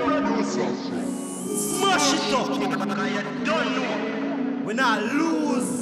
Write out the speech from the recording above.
a produce you. It up. Don't know. When I lose